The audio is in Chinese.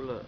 了